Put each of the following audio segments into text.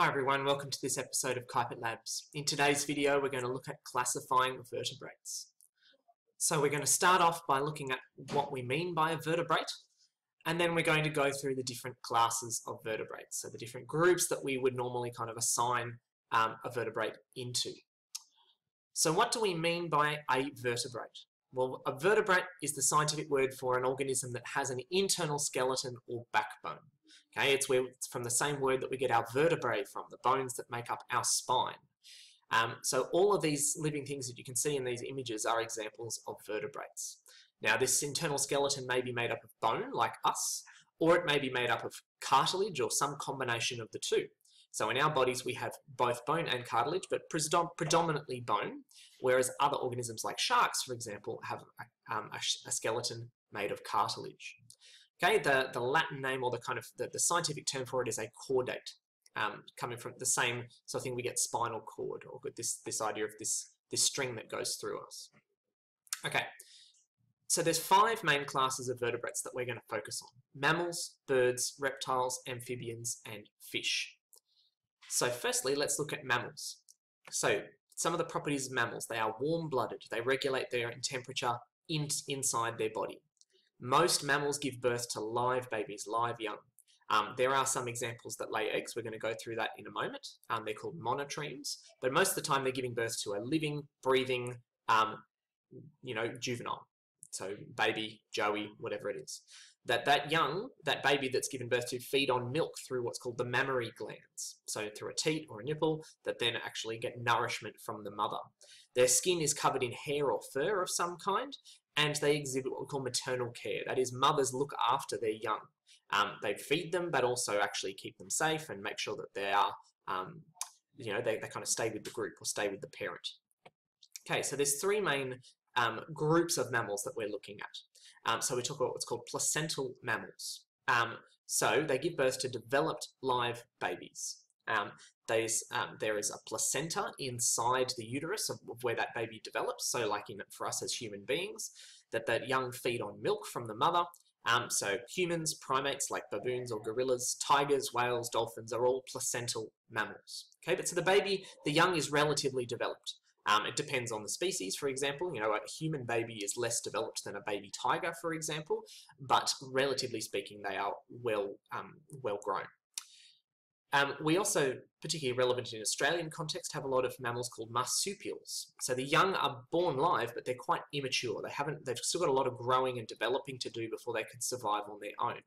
Hi everyone, welcome to this episode of Keipert Labs. In today's video we're going to look at classifying vertebrates. So we're going to start off by looking at what we mean by a vertebrate and then we're going to go through the different classes of vertebrates, so the different groups that we would normally kind of assign um, a vertebrate into. So what do we mean by a vertebrate? Well, a vertebrate is the scientific word for an organism that has an internal skeleton or backbone. Okay, it's where it's from the same word that we get our vertebrae from, the bones that make up our spine. Um, so all of these living things that you can see in these images are examples of vertebrates. Now this internal skeleton may be made up of bone, like us, or it may be made up of cartilage or some combination of the two. So in our bodies we have both bone and cartilage, but predominantly bone, whereas other organisms like sharks, for example, have a, um, a, a skeleton made of cartilage. Okay, the, the Latin name or the kind of the, the scientific term for it is a chordate, um, coming from the same sort of thing we get spinal cord, or this, this idea of this, this string that goes through us. Okay, so there's five main classes of vertebrates that we're going to focus on. Mammals, birds, reptiles, amphibians, and fish. So firstly, let's look at mammals. So some of the properties of mammals, they are warm-blooded. They regulate their temperature in, inside their body. Most mammals give birth to live babies, live young. Um, there are some examples that lay eggs. We're going to go through that in a moment. Um, they're called monotremes. But most of the time they're giving birth to a living, breathing, um, you know, juvenile. So baby, Joey, whatever it is that that young, that baby that's given birth to, feed on milk through what's called the mammary glands. So through a teat or a nipple that then actually get nourishment from the mother. Their skin is covered in hair or fur of some kind, and they exhibit what we call maternal care. That is, mothers look after their young. Um, they feed them, but also actually keep them safe and make sure that they are, um, you know, they, they kind of stay with the group or stay with the parent. Okay, so there's three main um, groups of mammals that we're looking at. Um, so we talk about what's called placental mammals. Um, so they give birth to developed live babies. Um, um, there is a placenta inside the uterus of, of, where that baby develops. So like in, for us as human beings, that that young feed on milk from the mother. Um, so humans, primates like baboons or gorillas, tigers, whales, dolphins are all placental mammals. Okay, but so the baby, the young is relatively developed. Um, it depends on the species, for example. You know, a human baby is less developed than a baby tiger, for example, but relatively speaking, they are well, um, well grown. Um, we also, particularly relevant in Australian context, have a lot of mammals called marsupials. So the young are born live, but they're quite immature. They haven't, they've still got a lot of growing and developing to do before they can survive on their own.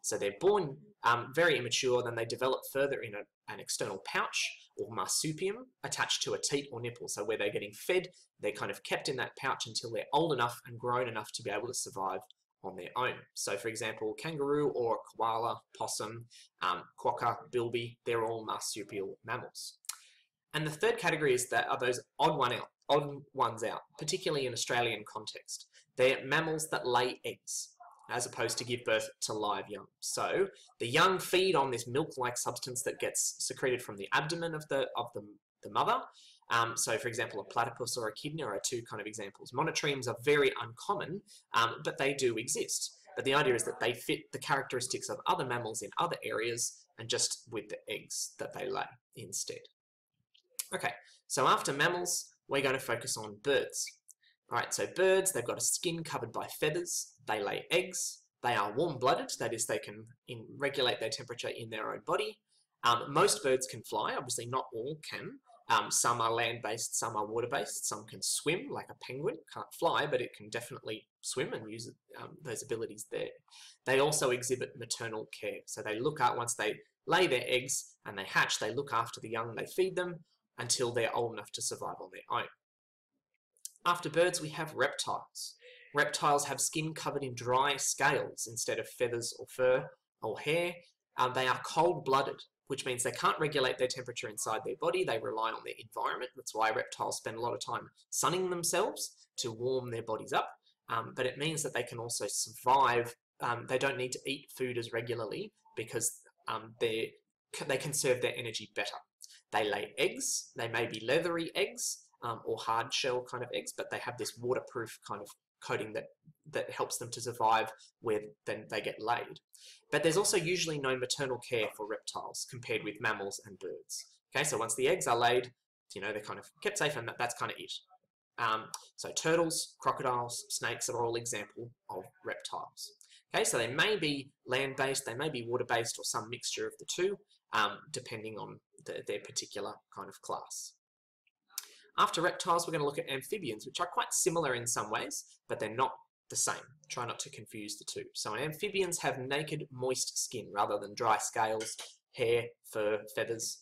So they're born um, very immature, then they develop further in a, an external pouch or marsupium attached to a teat or nipple. So where they're getting fed, they're kind of kept in that pouch until they're old enough and grown enough to be able to survive on their own. So for example, kangaroo or koala, possum, um, quokka, bilby, they're all marsupial mammals. And the third category is that are those odd one out, odd ones out, particularly in Australian context. They're mammals that lay eggs as opposed to give birth to live young. So the young feed on this milk-like substance that gets secreted from the abdomen of the of the, the mother, um, so for example, a platypus or a echidna are two kind of examples. Monotremes are very uncommon, um, but they do exist. But the idea is that they fit the characteristics of other mammals in other areas and just with the eggs that they lay instead. Okay, so after mammals, we're going to focus on birds. Alright, so birds, they've got a skin covered by feathers, they lay eggs, they are warm-blooded, that is they can in, regulate their temperature in their own body. Um, most birds can fly, obviously not all can, um, some are land-based, some are water-based, some can swim, like a penguin, can't fly, but it can definitely swim and use um, those abilities there. They also exhibit maternal care. So they look out, once they lay their eggs and they hatch, they look after the young, they feed them until they're old enough to survive on their own. After birds, we have reptiles. Reptiles have skin covered in dry scales instead of feathers or fur or hair. Um, they are cold-blooded which means they can't regulate their temperature inside their body. They rely on their environment. That's why reptiles spend a lot of time sunning themselves to warm their bodies up. Um, but it means that they can also survive. Um, they don't need to eat food as regularly because um, they they conserve their energy better. They lay eggs. They may be leathery eggs um, or hard shell kind of eggs, but they have this waterproof kind of coating that that helps them to survive where then they get laid. But there's also usually no maternal care for reptiles compared with mammals and birds. Okay, so once the eggs are laid, you know, they're kind of kept safe and that, that's kind of it. Um, so turtles, crocodiles, snakes are all example of reptiles. Okay, so they may be land-based, they may be water-based or some mixture of the two, um, depending on the, their particular kind of class. After reptiles, we're going to look at amphibians, which are quite similar in some ways, but they're not the same. Try not to confuse the two. So amphibians have naked, moist skin rather than dry scales, hair, fur, feathers.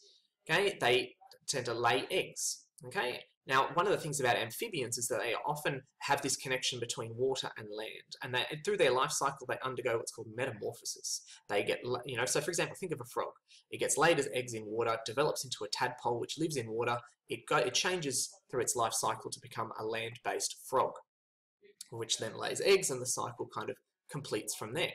Okay, they tend to lay eggs. Okay, now one of the things about amphibians is that they often have this connection between water and land, and they, through their life cycle they undergo what's called metamorphosis. They get, you know, so for example, think of a frog. It gets laid as eggs in water, develops into a tadpole which lives in water. It go, it changes through its life cycle to become a land-based frog, which then lays eggs, and the cycle kind of completes from there.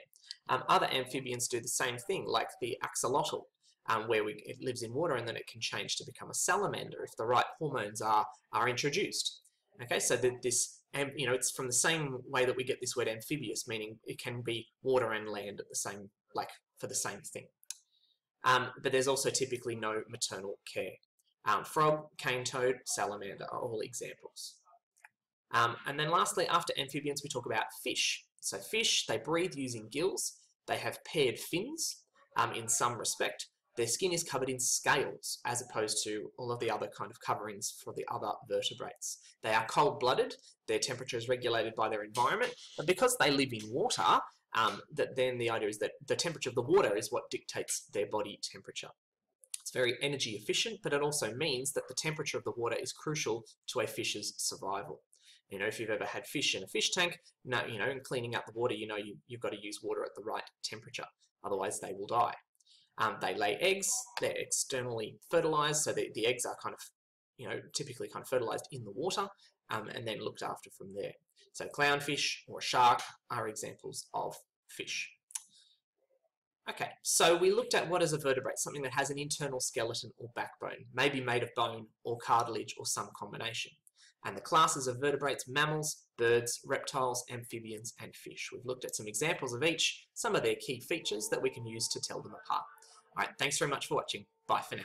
Um, other amphibians do the same thing, like the axolotl um, where we, it lives in water and then it can change to become a salamander if the right hormones are, are introduced. Okay, so that this, and you know, it's from the same way that we get this word amphibious, meaning it can be water and land at the same, like for the same thing. Um, but there's also typically no maternal care. Um, frog, cane toad, salamander are all examples. Um, and then lastly, after amphibians, we talk about fish. So fish, they breathe using gills. They have paired fins um, in some respect, their skin is covered in scales as opposed to all of the other kind of coverings for the other vertebrates. They are cold-blooded, their temperature is regulated by their environment, but because they live in water, um, that then the idea is that the temperature of the water is what dictates their body temperature. It's very energy efficient, but it also means that the temperature of the water is crucial to a fish's survival. You know, if you've ever had fish in a fish tank, no, you know, in cleaning out the water, you know you, you've got to use water at the right temperature, otherwise they will die. Um, they lay eggs, they're externally fertilized, so the, the eggs are kind of, you know, typically kind of fertilized in the water um, and then looked after from there. So clownfish or shark are examples of fish. Okay, so we looked at what is a vertebrate, something that has an internal skeleton or backbone, maybe made of bone or cartilage or some combination. And the classes of vertebrates, mammals, birds, reptiles, amphibians, and fish. We've looked at some examples of each, some of their key features that we can use to tell them apart. All right, thanks very much for watching. Bye for now.